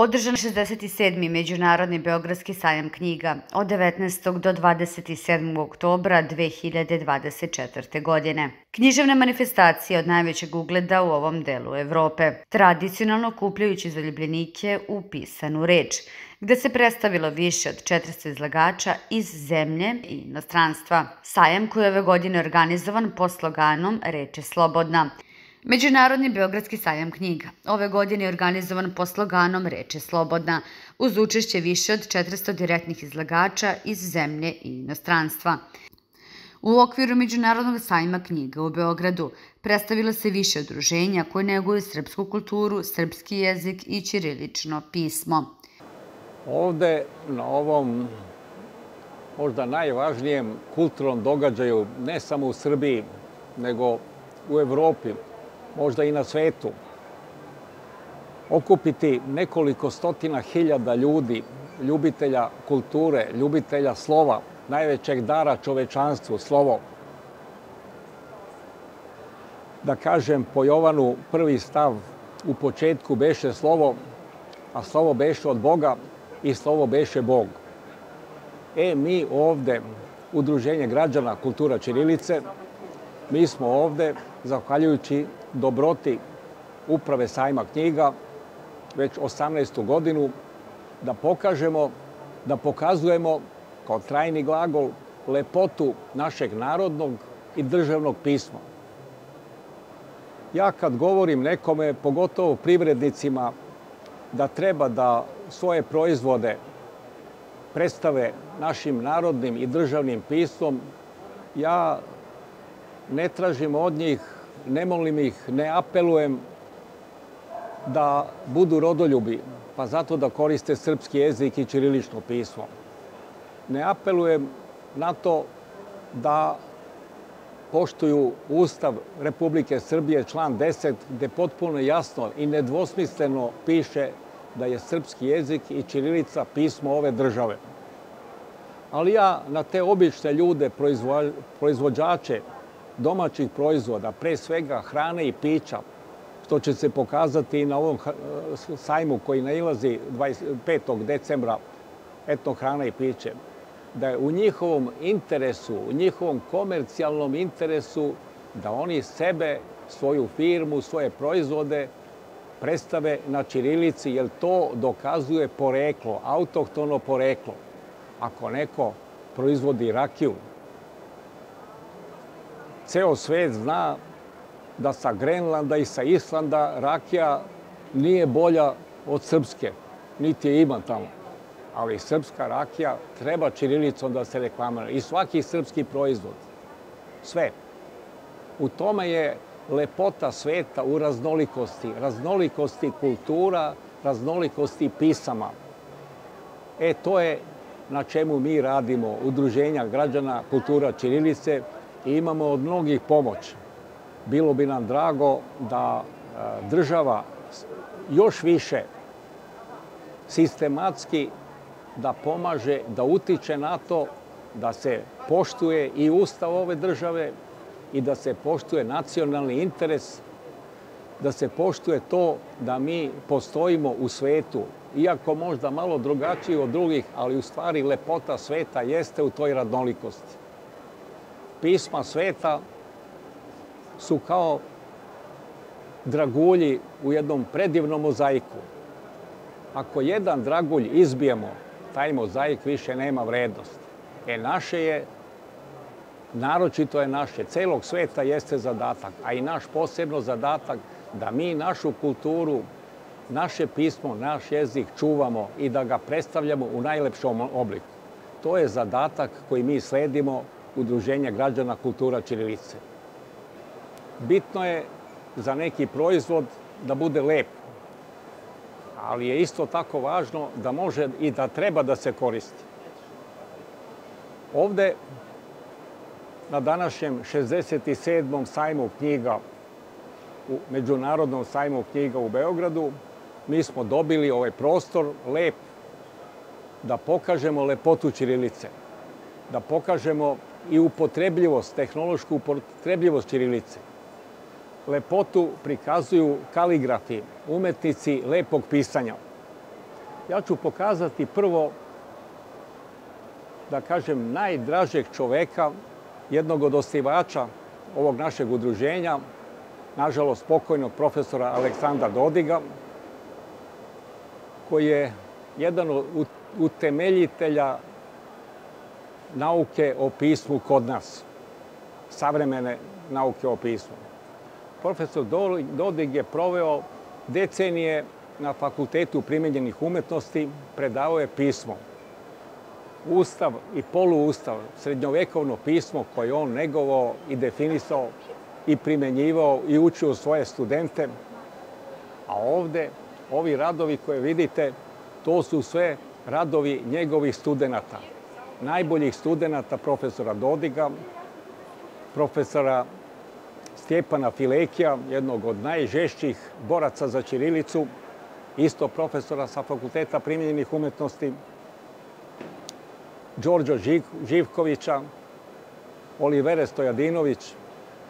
Održan 67. Međunarodni Beogradski sajam knjiga od 19. do 27. oktobra 2024. godine. Književne manifestacije od najvećeg ugleda u ovom delu Evrope, tradicionalno kupljajući zaljubljenike u pisanu reč, gde se predstavilo više od 400 izlagača iz zemlje i inostranstva. Sajam koji je ove godine organizovan po sloganom Reče slobodna, Međunarodni Beogradski sajam knjiga. Ove godine je organizovan po sloganom Reče slobodna, uz učešće više od 400 direktnih izlagača iz zemlje i inostranstva. U okviru Međunarodnog sajma knjiga u Beogradu predstavilo se više udruženja koje neguju srpsku kulturu, srpski jezik i ćirilično pismo. Ovde, na ovom možda najvažnijem kulturnom događaju, ne samo u Srbiji, nego u Evropi, možda i na svetu, okupiti nekoliko stotina hiljada ljudi, ljubitelja kulture, ljubitelja slova, najvećeg dara čovečanstvu, slovo. Da kažem po Jovanu prvi stav u početku beše slovo, a slovo beše od Boga i slovo beše Bog. E, mi ovde, Udruženje građana Kultura Čirilice, mi smo ovde, zahvaljujući dobroti uprave sajma knjiga, već 18. godinu, da pokažemo, da pokazujemo kao trajni glagol lepotu našeg narodnog i državnog pisma. Ja kad govorim nekome, pogotovo privrednicima, da treba da svoje proizvode predstave našim narodnim i državnim pismom, ja ne tražim od njih, ne molim ih, ne apelujem da budu rodoljubi, pa zato da koriste srpski jezik i ćirilično pismo. Ne apelujem na to da poštuju Ustav Republike Srbije, član 10, gde potpuno jasno i nedvosmisleno piše da je srpski jezik i ćirilica pismo ove države. Ali ja na te obične ljude, proizvođače domaćih proizvoda, pre svega hrane i pića, što će se pokazati i na ovom sajmu koji nailazi 25. decembra, etno hrana i piće, da je u njihovom interesu, u njihovom komercijalnom interesu, da oni sebe, svoju firmu, svoje proizvode predstave na Čirilici, jer to dokazuje poreklo, autohtono poreklo. Ako neko proizvodi rakiju, ceo svet zna da sa Grenlanda i sa Islanda rakija nije bolja od srpske, niti je ima tamo. Ali srpska rakija treba čirilicom da se reklamira. I svaki srpski proizvod. Sve. U tome je lepota sveta u raznolikosti. Raznolikosti kultura, raznolikosti pisama. E, to je na čemu mi radimo, Udruženja građana kultura Čirilice, i imamo od mnogih pomoć. Bilo bi nam drago da e, država još više sistematski da pomaže, da utiče na to da se poštuje i ustav ove države i da se poštuje nacionalni interes, da se poštuje to da mi postojimo u svetu, iako možda malo drugačiji od drugih, ali u stvari lepota sveta jeste u toj radnolikosti pisma sveta su kao dragulji u jednom predivnom mozaiku. Ako jedan dragulj izbijemo, taj mozaik više nema vrednost. E, naše je, naročito je naše, celog sveta jeste zadatak, a i naš posebno zadatak da mi našu kulturu, naše pismo, naš jezik čuvamo i da ga predstavljamo u najlepšom obliku. To je zadatak koji mi sledimo Udruženja građana kultura Čirilice. Bitno je za neki proizvod da bude lep, ali je isto tako važno da može i da treba da se koristi. Ovde, na današnjem 67. sajmu knjiga, u Međunarodnom sajmu knjiga u Beogradu, mi smo dobili ovaj prostor lep da pokažemo lepotu Čirilice, da pokažemo i upotrebljivost, tehnološku upotrebljivost Čirilice. Lepotu prikazuju kaligrafi, umetnici lepog pisanja. Ja ću pokazati prvo, da kažem, najdražeg čoveka, jednog od osnivača ovog našeg udruženja, nažalost pokojnog profesora Aleksandra Dodiga, koji je jedan od utemeljitelja nauke o pismu kod nas, savremene nauke o pismu. Profesor Dodig je proveo decenije na Fakultetu primenjenih umetnosti, predavao je pismo. Ustav i poluustav, srednjovekovno pismo koje on negovao i definisao i primenjivao i učio svoje studente. A ovde, ovi radovi koje vidite, to su sve radovi njegovih studenta. Najboljih studenta profesora Dodiga, profesora Stjepana Filekija, jednog od najžešćih boraca za Ćirilicu, isto profesora sa Fakulteta primjenjenih umetnosti, Đorđo Živkovića, Olivere Stojadinović.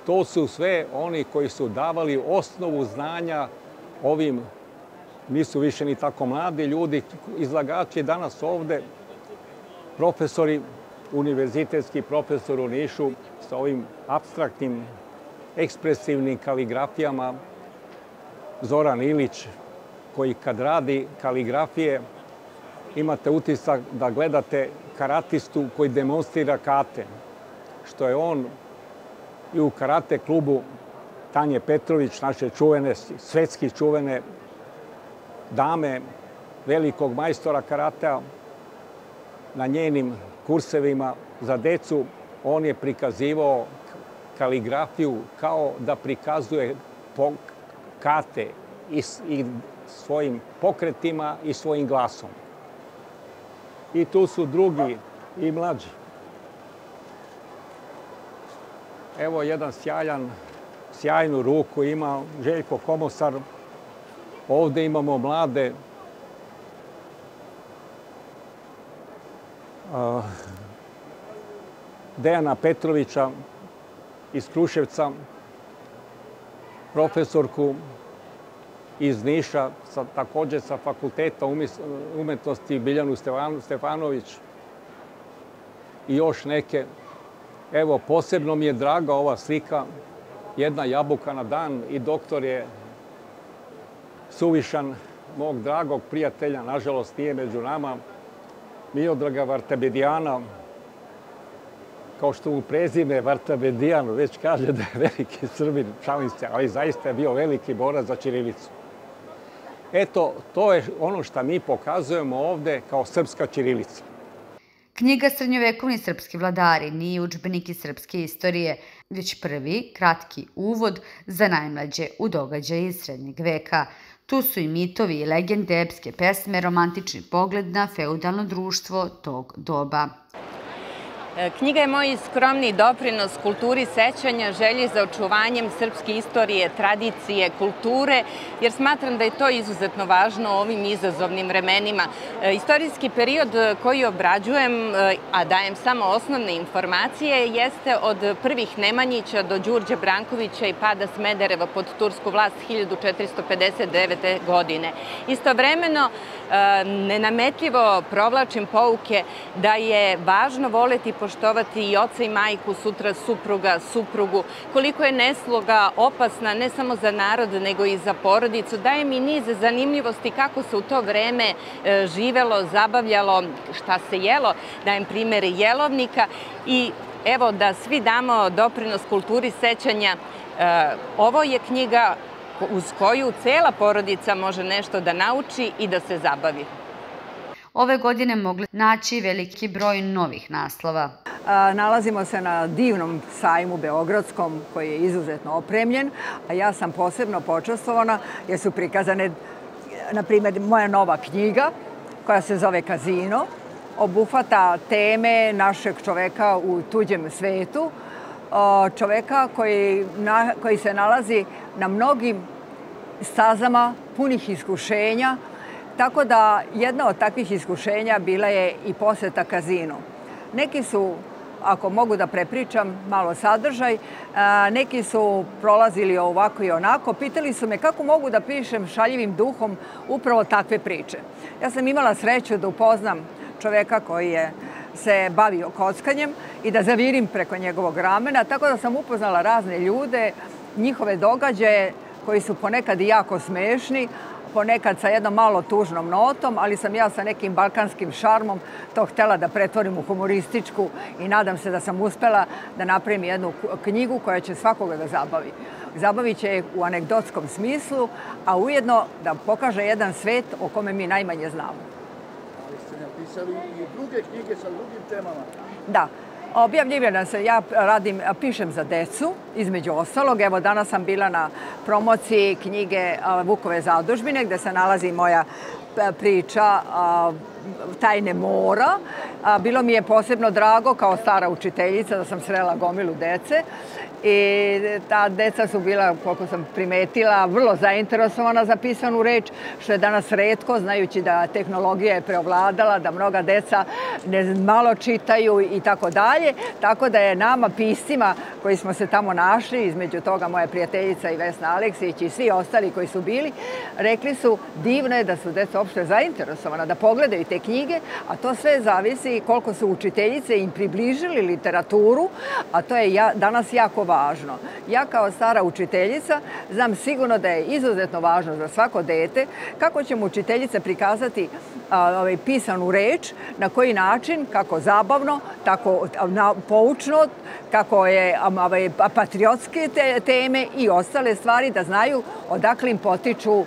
To su sve oni koji su davali osnovu znanja ovim, nisu više ni tako mladi ljudi, izlagači danas ovde, profesori, univerzitetski profesor u Nišu sa ovim abstraktnim, ekspresivnim kaligrafijama, Zoran Ilić, koji kad radi kaligrafije, imate utisak da gledate karatistu koji demonstrira kate, što je on i u karate klubu Tanje Petrović, naše čuvene, svetski čuvene dame, velikog majstora karatea, na njenim kursevima za decu, on je prikazivao kaligrafiju kao da prikazuje kate i, i svojim pokretima i svojim glasom. I tu su drugi i mlađi. Evo jedan sjajan, sjajnu ruku ima Željko Komosar. Ovde imamo mlade Dejana Petrovića iz Kruševca, profesorku iz Niša, sa, takođe sa fakulteta umetnosti Biljanu Stefanović i još neke. Evo, posebno mi je draga ova slika, jedna jabuka na dan i doktor je suvišan mog dragog prijatelja, nažalost nije među nama, Miodraga Vartabedijana, kao što mu prezime Vartabedijan već kaže da je veliki srbin, šalim se, ali zaista je bio veliki borac za Čirilicu. Eto, to je ono što mi pokazujemo ovde kao srpska Čirilica. Knjiga Srednjovekovni srpski vladari nije učbenik iz srpske istorije, već prvi, kratki uvod za najmlađe u događaje iz srednjeg veka. Tu su i mitovi i legende, epske pesme, romantični pogled na feudalno društvo tog doba. E, knjiga je moj skromni doprinos kulturi sećanja, želji za očuvanjem srpske istorije, tradicije, kulture, jer smatram da je to izuzetno važno u ovim izazovnim vremenima. E, istorijski period koji obrađujem, e, a dajem samo osnovne informacije, jeste od prvih Nemanjića do Đurđe Brankovića i pada Smedereva pod tursku vlast 1459. godine. Istovremeno, nenametljivo provlačim pouke da je važno voleti po poštovati i oca i majku, sutra supruga, suprugu, koliko je nesloga opasna ne samo za narod, nego i za porodicu. Daje mi niz zanimljivosti kako se u to vreme e, živelo, zabavljalo, šta se jelo. Dajem primere jelovnika i evo da svi damo doprinos kulturi sećanja. E, ovo je knjiga uz koju cela porodica može nešto da nauči i da se zabavi ove godine mogli naći veliki broj novih naslova. Nalazimo se na divnom sajmu Beogradskom koji je izuzetno opremljen, a ja sam posebno počastovana jer su prikazane, na primjer, moja nova knjiga koja se zove Kazino, obuhvata teme našeg čoveka u tuđem svetu, čoveka koji, koji se nalazi na mnogim stazama punih iskušenja, Tako da jedna od takvih iskušenja bila je i poseta kazinu. Neki su ako mogu da prepričam malo sadržaj. Neki su prolazili ovako i onako. Pitali su me kako mogu da pišem šaljivim duhom upravo takve priče. Ja sam imala sreću da upoznam čoveka koji je se bavio kockanjem i da zavirim preko njegovog ramena, tako da sam upoznala razne ljude, njihove događaje koji su ponekad i jako smešni, ponekad sa jednom malo tužnom notom, ali sam ja sa nekim balkanskim šarmom to htela da pretvorim u humorističku i nadam se da sam uspela da napravim jednu knjigu koja će svakoga da zabavi. Zabavit će je u anegdotskom smislu, a ujedno da pokaže jedan svet o kome mi najmanje znamo. Ali ste napisali i druge knjige sa drugim temama. Da, Objavljivana se, ja radim, pišem za decu, između ostalog. Evo, danas sam bila na promociji knjige Vukove zadužbine, gde se nalazi moja priča Tajne mora. Bilo mi je posebno drago kao stara učiteljica da sam srela gomilu dece i ta deca su bila, koliko sam primetila, vrlo zainteresovana za pisanu reč, što je danas redko, znajući da tehnologija je preovladala, da mnoga deca ne malo čitaju i tako dalje. Tako da je nama piscima koji smo se tamo našli, između toga moja prijateljica i Vesna Aleksić i svi ostali koji su bili, rekli su divno je da su deca uopšte zainteresovana, da pogledaju te knjige, a to sve zavisi koliko su učiteljice im približili literaturu, a to je ja, danas jako važno. Ja kao stara učiteljica znam sigurno da je izuzetno važno za svako dete kako ćemo učiteljice prikazati a, ovaj, pisanu reč, na koji način, kako zabavno, tako poučno, kako je ovaj, patriotske te, teme i ostale stvari da znaju odakle im potiču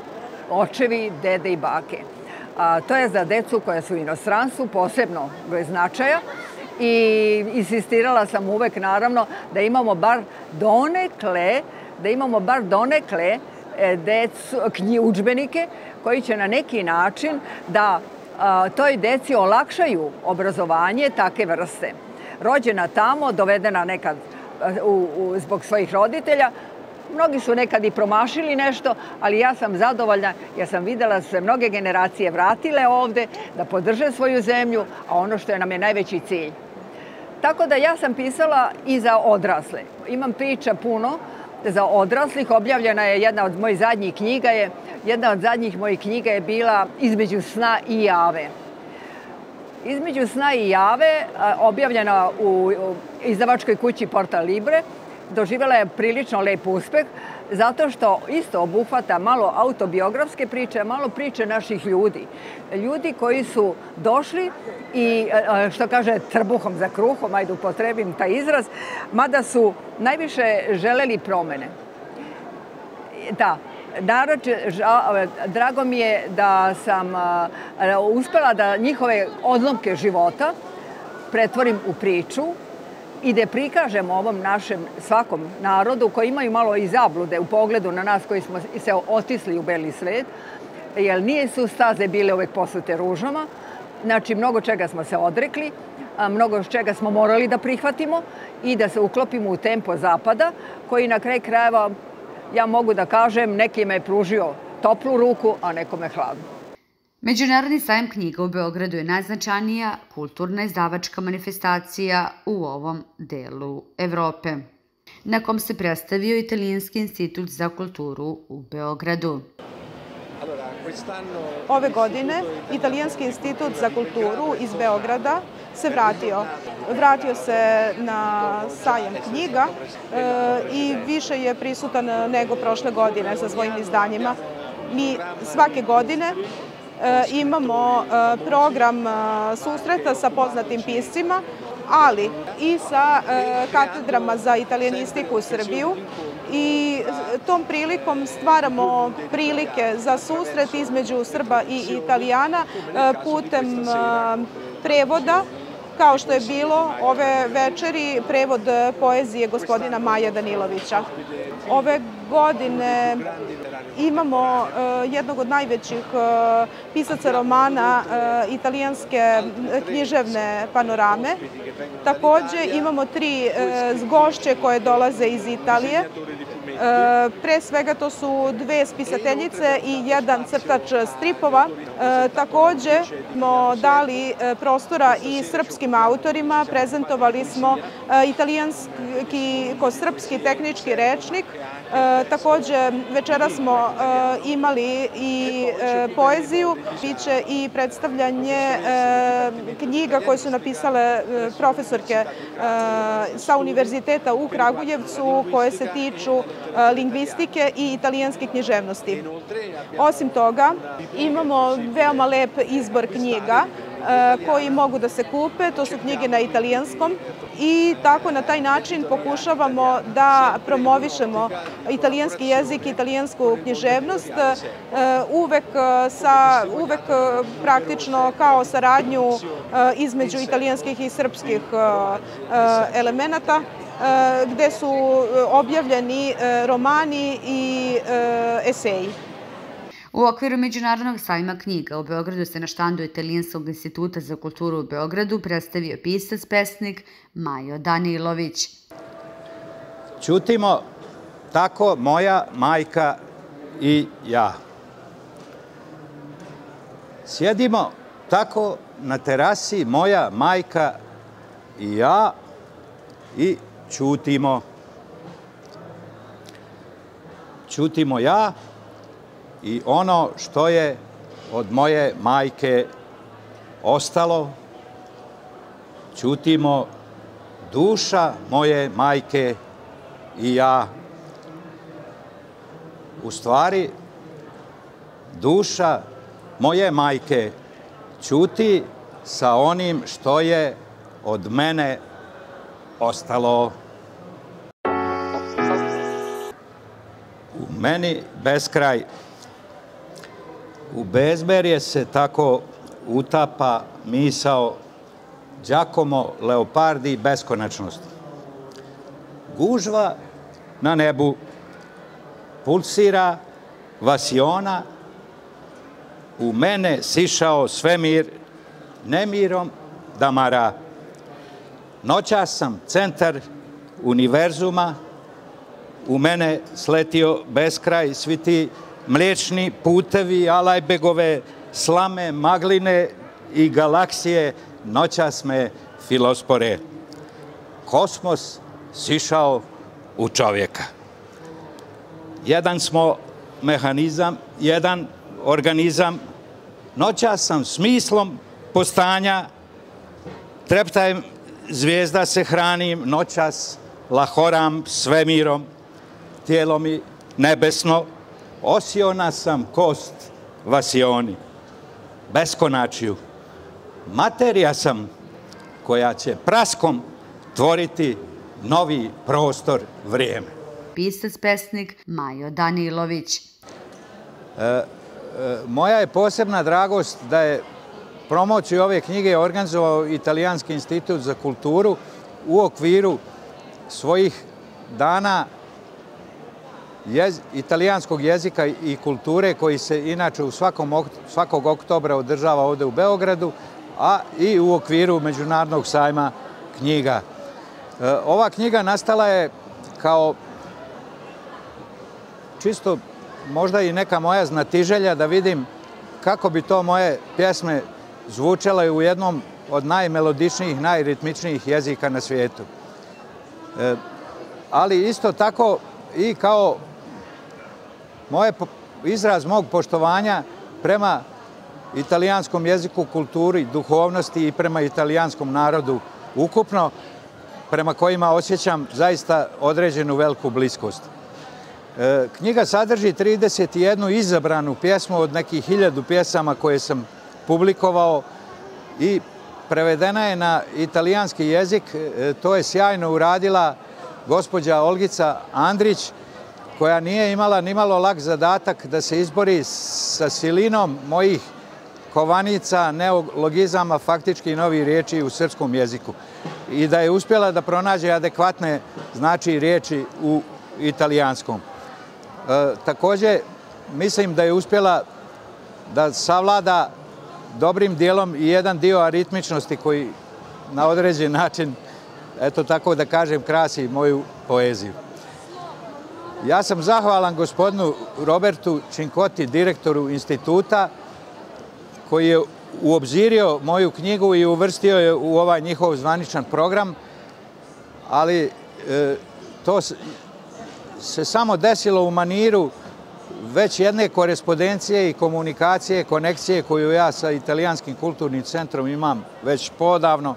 očevi, dede i bake. A, to je za decu koja su u inostranstvu posebno značaja i insistirala sam uvek naravno da imamo bar donekle, da imamo bar donekle e, decu, knji, učbenike koji će na neki način da a, toj deci olakšaju obrazovanje take vrste. Rođena tamo, dovedena nekad u, u, zbog svojih roditelja, Mnogi su nekad i promašili nešto, ali ja sam zadovoljna jer sam videla da su se mnoge generacije vratile ovde da podrže svoju zemlju, a ono što je nam je najveći cilj. Tako da ja sam pisala i za odrasle. Imam priča puno za odraslih. Objavljena je jedna od mojih zadnjih knjiga. Je, jedna od zadnjih mojih knjiga je bila Između sna i jave. Između sna i jave, objavljena u izdavačkoj kući Porta Libre, doživjela je prilično lep uspeh, zato što isto obuhvata malo autobiografske priče, malo priče naših ljudi. Ljudi koji su došli i, što kaže, trbuhom za kruhom, ajde upotrebim taj izraz, mada su najviše želeli promene. Da, Naroče, drago mi je da sam uspela da njihove odlomke života pretvorim u priču, i da prikažemo ovom našem svakom narodu koji imaju malo i zablude u pogledu na nas koji smo se otisli u beli svet, jer nije su staze bile uvek posute ružama, znači mnogo čega smo se odrekli, mnogo čega smo morali da prihvatimo i da se uklopimo u tempo zapada, koji na kraj krajeva, ja mogu da kažem, nekima je pružio toplu ruku, a nekome hladnu. Međunarodni sajam knjiga u Beogradu je najznačajnija kulturna izdavačka manifestacija u ovom delu Evrope, na kom se predstavio Italijanski institut za kulturu u Beogradu. Ove godine Italijanski institut za kulturu iz Beograda se vratio. Vratio se na sajam knjiga e, i više je prisutan nego prošle godine sa svojim izdanjima. Mi svake godine imamo e, program e, susreta sa poznatim piscima, ali i sa katedrama za italijanistiku u Srbiju i tom prilikom stvaramo prilike za susret između Srba i Italijana putem prevoda kao što je bilo ove večeri prevod poezije gospodina Maja Danilovića. Ove godine imamo uh, jednog od najvećih uh, pisaca romana uh, italijanske književne panorame. Takođe imamo tri gošće koje dolaze iz Italije. Pre svega to su dve spisateljice i jedan crtač stripova. Takođe smo dali prostora i srpskim autorima, prezentovali smo italijanski ko srpski tehnički rečnik, Takođe, večera smo imali i poeziju, biće i predstavljanje knjiga koje su napisale profesorke sa univerziteta u Kragujevcu koje se tiču lingvistike i italijanske književnosti. Osim toga, imamo veoma lep izbor knjiga koji mogu da se kupe, to su knjige na italijanskom i tako na taj način pokušavamo da promovišemo italijanski jezik, italijansku književnost, uvek, sa, uvek praktično kao saradnju između italijanskih i srpskih elemenata gde su objavljeni romani i eseji. U okviru Međunarodnog sajma knjiga u Beogradu se na štandu Italijanskog instituta za kulturu u Beogradu predstavio pisac, pesnik Majo Danilović. Ćutimo tako moja majka i ja. Sjedimo tako na terasi moja majka i ja i ćutimo. Ćutimo ja i ono što je od moje majke ostalo, ćutimo duša moje majke i ja. U stvari, duša moje majke ćuti sa onim što je od mene ostalo. U meni beskraj U bezmerje se tako utapa misao Đakomo, Leopardi, beskonačnost. Gužva na nebu pulsira vasiona, u mene sišao svemir nemirom damara. Noća sam centar univerzuma, u mene sletio beskraj, svi ti mliječni putevi, alajbegove slame, magline i galaksije noćas me filospore. Kosmos sišao u čovjeka. Jedan smo mehanizam, jedan organizam. Noćas sam smislom postanja, treptajem zvijezda se hranim, noćas lahoram svemirom, tijelo mi nebesno, Osiona sam kost vasioni, beskonačiju. Materija sam koja će praskom tvoriti novi prostor vrijeme. Pisac pesnik Majo Danilović. E, e, moja je posebna dragost da je promociju ove knjige organizovao Italijanski institut za kulturu u okviru svojih dana italijanskog jezika i kulture koji se inače u svakog oktobra održava ovde u Beogradu, a i u okviru Međunarodnog sajma knjiga. E, ova knjiga nastala je kao čisto možda i neka moja znatiželja da vidim kako bi to moje pjesme zvučale u jednom od najmelodičnijih, najritmičnijih jezika na svijetu. E, ali isto tako i kao moje izraz mog poštovanja prema italijanskom jeziku, kulturi, duhovnosti i prema italijanskom narodu ukupno, prema kojima osjećam zaista određenu veliku bliskost. E, knjiga sadrži 31 izabranu pjesmu od nekih hiljadu pjesama koje sam publikovao i prevedena je na italijanski jezik. E, to je sjajno uradila gospođa Olgica Andrić, koja nije imala ni malo lak zadatak da se izbori sa silinom mojih kovanica, neologizama, faktički novi riječi u srpskom jeziku. I da je uspjela da pronađe adekvatne znači riječi u italijanskom. E, takođe, mislim da je uspjela da savlada dobrim dijelom i jedan dio aritmičnosti koji na određen način, eto tako da kažem, krasi moju poeziju. Ja sam zahvalan gospodinu Robertu Činkoti, direktoru instituta, koji je uobzirio moju knjigu i uvrstio je u ovaj njihov zvaničan program, ali e, to se samo desilo u maniru već jedne korespondencije i komunikacije, konekcije koju ja sa Italijanskim kulturnim centrom imam već podavno.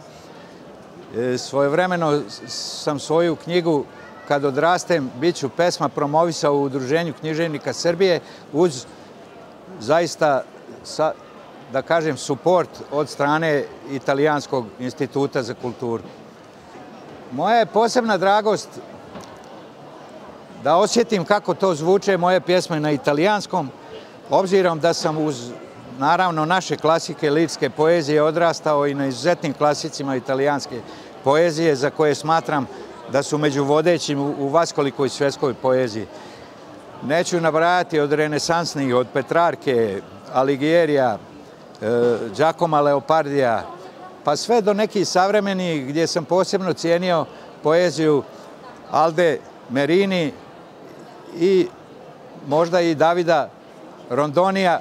E, svojevremeno sam svoju knjigu kad odrastem, bit ću pesma promovisao u Udruženju književnika Srbije uz zaista, sa, da kažem, suport od strane Italijanskog instituta za kulturu. Moja je posebna dragost da osjetim kako to zvuče moje pjesme na italijanskom, obzirom da sam uz, naravno, naše klasike ličke poezije odrastao i na izuzetnim klasicima italijanske poezije, za koje smatram da su među vodećim u vaskolikoj svjetskoj poeziji. Neću nabrajati od renesansnih, od Petrarke, Aligierija, e, Giacomo Leopardija, pa sve do nekih savremenih gdje sam posebno cijenio poeziju Alde Merini i možda i Davida Rondonija,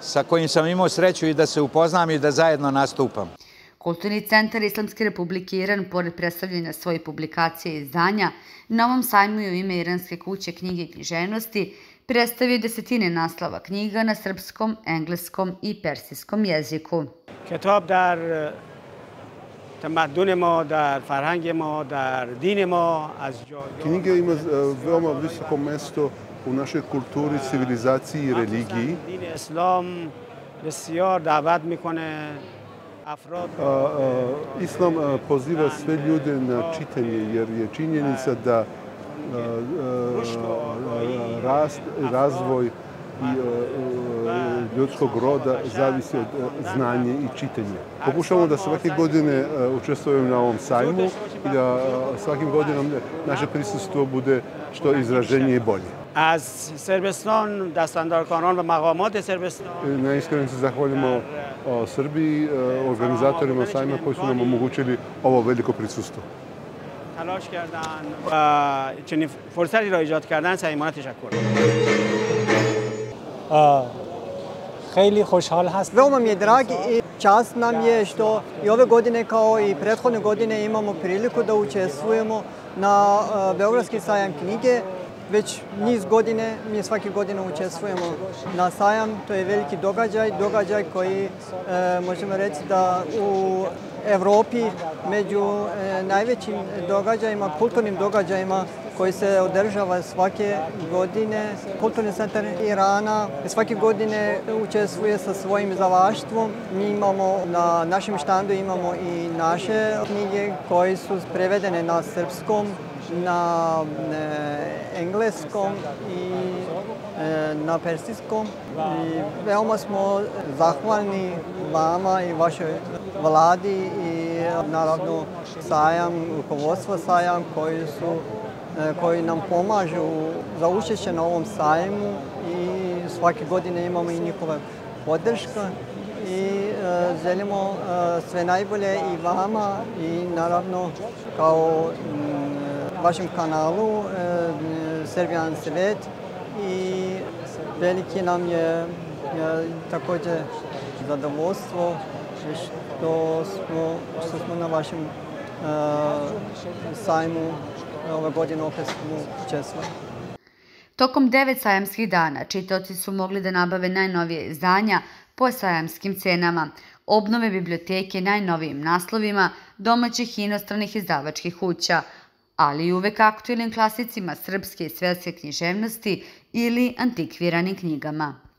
sa kojim sam imao sreću i da se upoznam i da zajedno nastupam. Kulturni centar Islamske republike Iran, pored predstavljanja svoje publikacije i izdanja, na ovom sajmu je u ime Iranske kuće knjige i književnosti predstavio desetine naslova knjiga na srpskom, engleskom i persijskom jeziku. Ketab dar تمدن ما در فرهنگ ما در دین ما از Knjiga ima veoma visoko mesto u našoj kulturi, civilizaciji i religiji. دین اسلام بسیار دعوت میکنه Islam poziva sve ljude na čitanje jer je činjenica da rast, razvoj i ljudskog roda zavisi od znanja i čitanja. Pokušavamo da svake godine učestvujemo na ovom sajmu i da svakim godinom naše prisustvo bude što izraženije i bolje. از سربستان دستاندارکاران و مقامات سربستان Najiskrenije se zahvaljujemo Srbiji, organizatorima sajma koji su nam omogućili ovo veliko prisustvo. تلاش کردن و چنین فرصتی را ایجاد کردن صمیمانه تشکر خیلی خوشحال هست Veoma mi je drag i čast nam je što i ove godine kao i prethodne godine imamo priliku da učestvujemo na Beogradski sajam knjige već niz godine, mi svake godine učestvujemo na sajam, to je veliki događaj, događaj koji e, možemo reći da u Evropi među e, najvećim događajima, kulturnim događajima koji se održava svake godine. Kulturni centar Irana svake godine učestvuje sa svojim zavaštvom. Mi imamo na našem štandu imamo i naše knjige koje su prevedene na srpskom, na e, engleskom i e, na persijskom. I veoma smo zahvalni vama i vašoj vladi i naravno sajam, rukovodstvo sajam koji su koji nam pomažu za učešće na ovom sajmu i svake godine imamo i njihove podrška i e, želimo e, sve najbolje i vama i naravno kao vašem kanalu e, Serbian Svet i veliki nam je e, također zadovoljstvo što smo, na vašem e, sajmu ove godine opet smo učestvovali. Tokom devet sajamskih dana čitaoci su mogli da nabave najnovije izdanja po sajamskim cenama, obnove biblioteke najnovijim naslovima domaćih i inostranih izdavačkih kuća, ali i uvek aktuelnim klasicima srpske i svetske književnosti ili antikviranim knjigama.